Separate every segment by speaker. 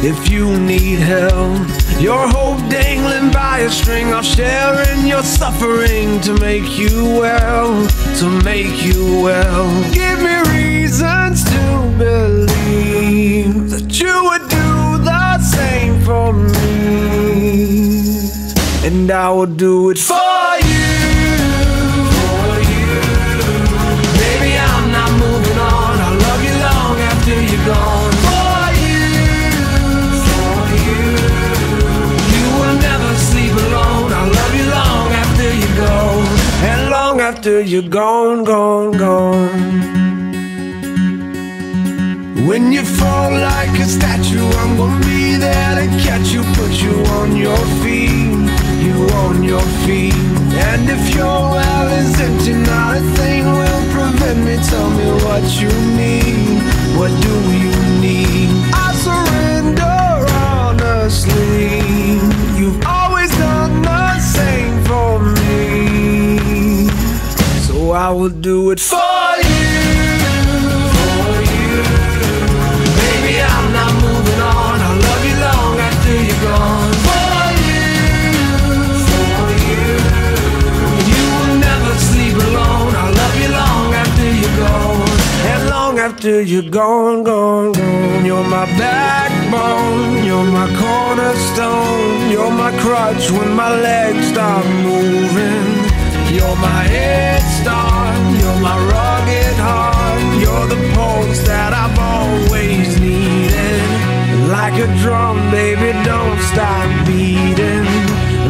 Speaker 1: If you need help, your hope dangling by a string, I'll share in your suffering to make you well, to make you well. Give me reasons to believe that you would do the same for me, and I will do it for after you're gone, gone, gone. When you fall like a statue, I'm gonna be there to catch you, put you on your feet, you on your feet. And if your well is empty, not a thing will prevent me. Tell me what you need, I will do it for you. For you. Baby, I'm not moving on. I'll love you long after you're gone. For you, for you. You will never sleep alone. I'll love you long after you're gone. And long after you're gone, gone, gone. You're my backbone. You're my cornerstone. You're my crutch when my legs stop moving. You're my head start. You're my rugged heart. You're the pulse that I've always needed. Like a drum, baby, don't stop beating.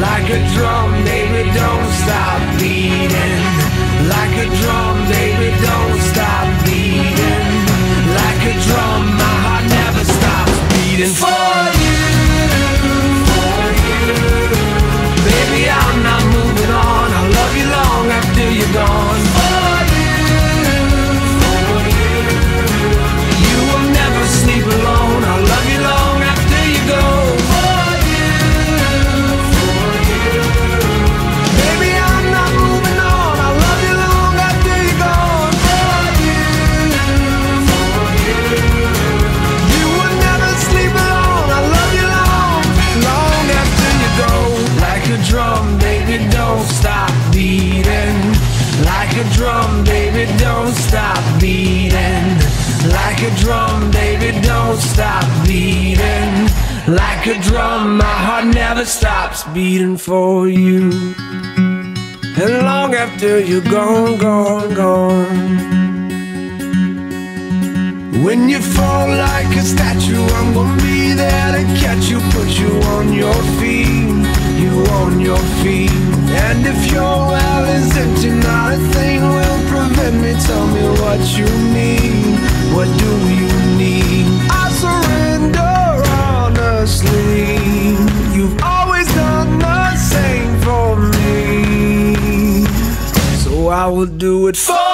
Speaker 1: Like a drum, baby, don't stop beating. Like a drum, baby, don't stop beating. Like a drum, my heart never stops beating Like a drum, baby, don't stop beating. Like a drum, my heart never stops beating for you. And long after you're gone, gone, gone. When you fall like a statue, I'm gonna be there to catch you, put you on your feet, you on your feet. And if your well is empty, not a thing will prevent me. Tell me what you need, what do you need? I surrender honestly. You've always done the same for me, so I will do it for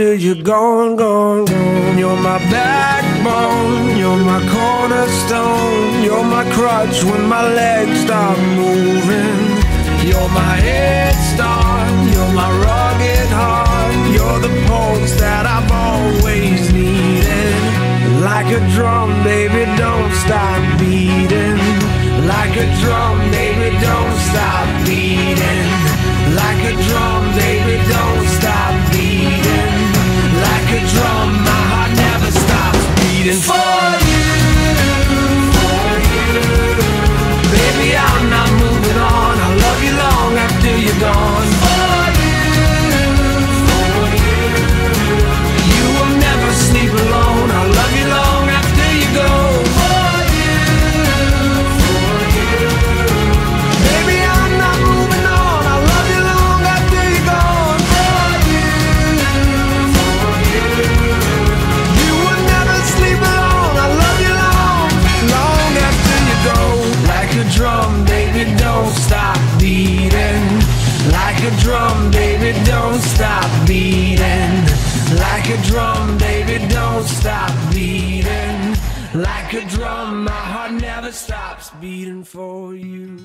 Speaker 1: you're gone, gone, gone. You're my backbone. You're my cornerstone. You're my crutch when my legs stop moving. You're my head start. You're my rugged Like a drum, my heart never stops beating for you.